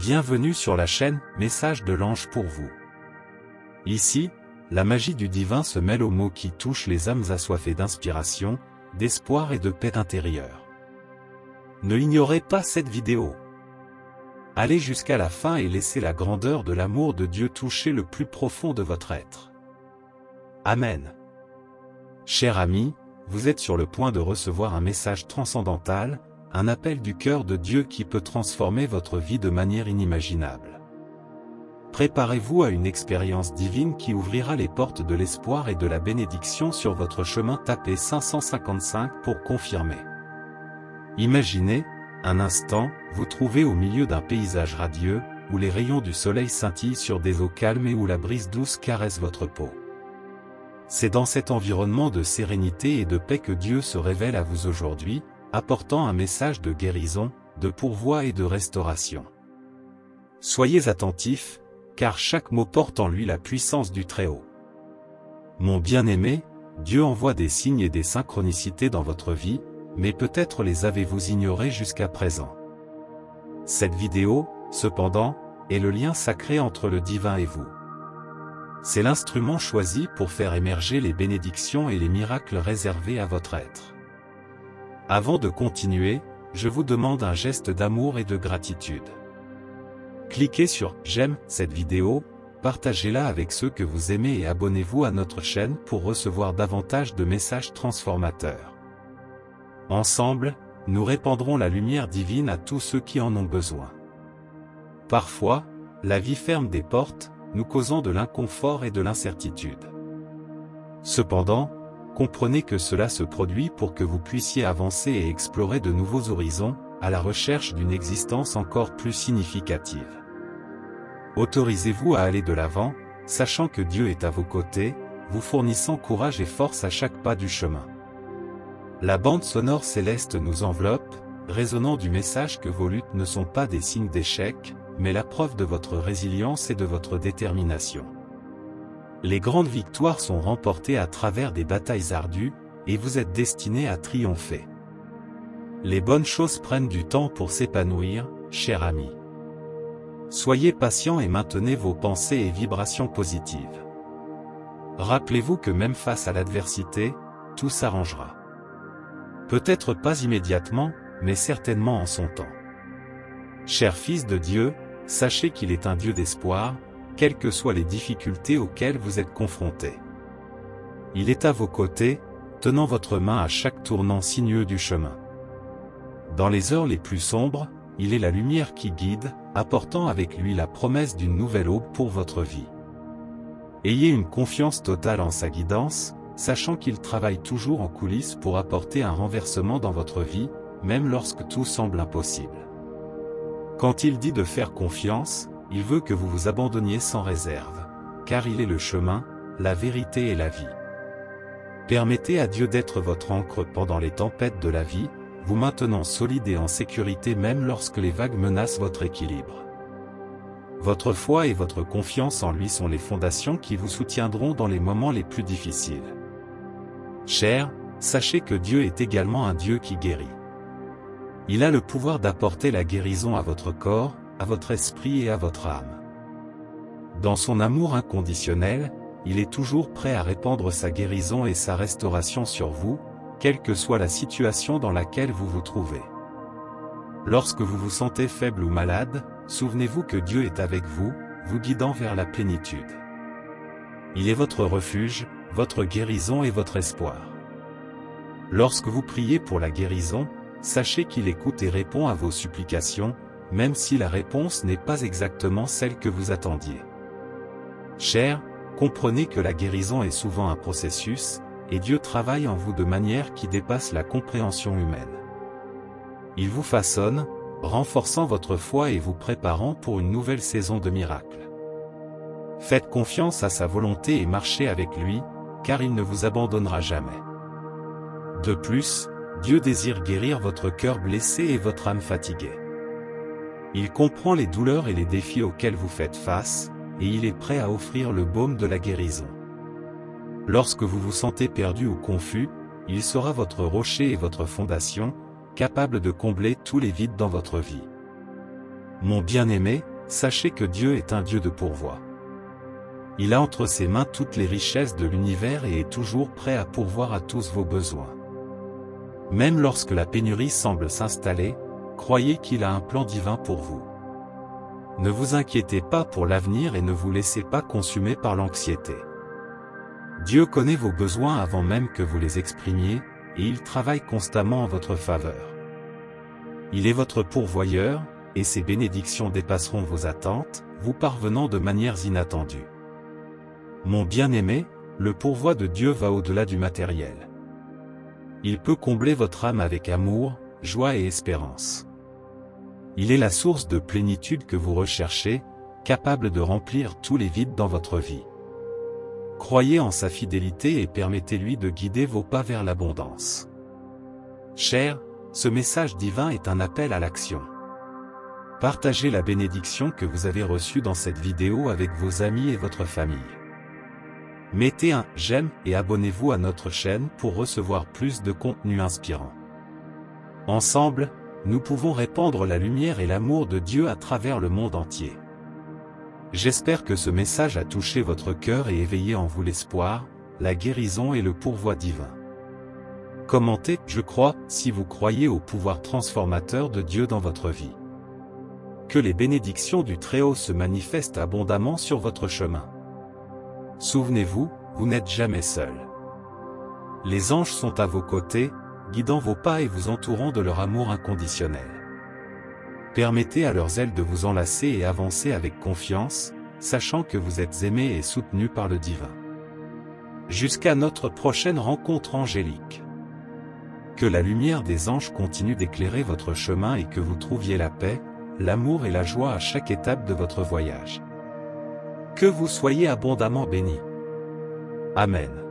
Bienvenue sur la chaîne Message de l'ange pour vous. Ici, la magie du divin se mêle aux mots qui touchent les âmes assoiffées d'inspiration, d'espoir et de paix intérieure. Ne ignorez pas cette vidéo. Allez jusqu'à la fin et laissez la grandeur de l'amour de Dieu toucher le plus profond de votre être. Amen. Cher ami, vous êtes sur le point de recevoir un message transcendantal, un appel du cœur de Dieu qui peut transformer votre vie de manière inimaginable. Préparez-vous à une expérience divine qui ouvrira les portes de l'espoir et de la bénédiction sur votre chemin tapé 555 pour confirmer. Imaginez, un instant, vous trouvez au milieu d'un paysage radieux, où les rayons du soleil scintillent sur des eaux calmes et où la brise douce caresse votre peau. C'est dans cet environnement de sérénité et de paix que Dieu se révèle à vous aujourd'hui, apportant un message de guérison, de pourvoi et de restauration. Soyez attentifs, car chaque mot porte en lui la puissance du Très-Haut. Mon bien-aimé, Dieu envoie des signes et des synchronicités dans votre vie, mais peut-être les avez-vous ignorés jusqu'à présent. Cette vidéo, cependant, est le lien sacré entre le divin et vous. C'est l'instrument choisi pour faire émerger les bénédictions et les miracles réservés à votre être. Avant de continuer, je vous demande un geste d'amour et de gratitude. Cliquez sur « J'aime » cette vidéo, partagez-la avec ceux que vous aimez et abonnez-vous à notre chaîne pour recevoir davantage de messages transformateurs. Ensemble, nous répandrons la lumière divine à tous ceux qui en ont besoin. Parfois, la vie ferme des portes, nous causant de l'inconfort et de l'incertitude. Cependant, comprenez que cela se produit pour que vous puissiez avancer et explorer de nouveaux horizons, à la recherche d'une existence encore plus significative. Autorisez-vous à aller de l'avant, sachant que Dieu est à vos côtés, vous fournissant courage et force à chaque pas du chemin. La bande sonore céleste nous enveloppe, résonnant du message que vos luttes ne sont pas des signes d'échec, mais la preuve de votre résilience et de votre détermination. Les grandes victoires sont remportées à travers des batailles ardues, et vous êtes destiné à triompher. Les bonnes choses prennent du temps pour s'épanouir, cher ami. Soyez patient et maintenez vos pensées et vibrations positives. Rappelez-vous que même face à l'adversité, tout s'arrangera. Peut-être pas immédiatement, mais certainement en son temps. Cher fils de Dieu, sachez qu'il est un Dieu d'espoir, quelles que soient les difficultés auxquelles vous êtes confrontés. Il est à vos côtés, tenant votre main à chaque tournant sinueux du chemin. Dans les heures les plus sombres, il est la lumière qui guide, apportant avec lui la promesse d'une nouvelle aube pour votre vie. Ayez une confiance totale en sa guidance, sachant qu'il travaille toujours en coulisses pour apporter un renversement dans votre vie, même lorsque tout semble impossible. Quand il dit de faire confiance, il veut que vous vous abandonniez sans réserve, car il est le chemin, la vérité et la vie. Permettez à Dieu d'être votre encre pendant les tempêtes de la vie, vous maintenant solide et en sécurité même lorsque les vagues menacent votre équilibre. Votre foi et votre confiance en lui sont les fondations qui vous soutiendront dans les moments les plus difficiles. Cher, sachez que Dieu est également un Dieu qui guérit. Il a le pouvoir d'apporter la guérison à votre corps, à votre esprit et à votre âme. Dans son amour inconditionnel, il est toujours prêt à répandre sa guérison et sa restauration sur vous, quelle que soit la situation dans laquelle vous vous trouvez. Lorsque vous vous sentez faible ou malade, souvenez-vous que Dieu est avec vous, vous guidant vers la plénitude. Il est votre refuge, votre guérison et votre espoir. Lorsque vous priez pour la guérison, sachez qu'il écoute et répond à vos supplications, même si la réponse n'est pas exactement celle que vous attendiez. Cher, comprenez que la guérison est souvent un processus, et Dieu travaille en vous de manière qui dépasse la compréhension humaine. Il vous façonne, renforçant votre foi et vous préparant pour une nouvelle saison de miracles. Faites confiance à sa volonté et marchez avec lui, car il ne vous abandonnera jamais. De plus, Dieu désire guérir votre cœur blessé et votre âme fatiguée. Il comprend les douleurs et les défis auxquels vous faites face, et il est prêt à offrir le baume de la guérison. Lorsque vous vous sentez perdu ou confus, il sera votre rocher et votre fondation, capable de combler tous les vides dans votre vie. Mon bien-aimé, sachez que Dieu est un Dieu de pourvoi. Il a entre ses mains toutes les richesses de l'univers et est toujours prêt à pourvoir à tous vos besoins. Même lorsque la pénurie semble s'installer, croyez qu'il a un plan divin pour vous. Ne vous inquiétez pas pour l'avenir et ne vous laissez pas consumer par l'anxiété. Dieu connaît vos besoins avant même que vous les exprimiez, et il travaille constamment en votre faveur. Il est votre pourvoyeur, et ses bénédictions dépasseront vos attentes, vous parvenant de manières inattendues. Mon bien-aimé, le pourvoi de Dieu va au-delà du matériel. Il peut combler votre âme avec amour, joie et espérance. Il est la source de plénitude que vous recherchez, capable de remplir tous les vides dans votre vie. Croyez en sa fidélité et permettez-lui de guider vos pas vers l'abondance. Cher, ce message divin est un appel à l'action. Partagez la bénédiction que vous avez reçue dans cette vidéo avec vos amis et votre famille. Mettez un j'aime et abonnez-vous à notre chaîne pour recevoir plus de contenu inspirant. Ensemble, nous pouvons répandre la lumière et l'amour de Dieu à travers le monde entier. J'espère que ce message a touché votre cœur et éveillé en vous l'espoir, la guérison et le pourvoi divin. Commentez, je crois, si vous croyez au pouvoir transformateur de Dieu dans votre vie. Que les bénédictions du Très-Haut se manifestent abondamment sur votre chemin. Souvenez-vous, vous, n'êtes jamais seul. Les anges sont à vos côtés, guidant vos pas et vous entourant de leur amour inconditionnel. Permettez à leurs ailes de vous enlacer et avancer avec confiance, sachant que vous êtes aimé et soutenu par le divin. Jusqu'à notre prochaine rencontre angélique. Que la lumière des anges continue d'éclairer votre chemin et que vous trouviez la paix, l'amour et la joie à chaque étape de votre voyage. Que vous soyez abondamment bénis. Amen.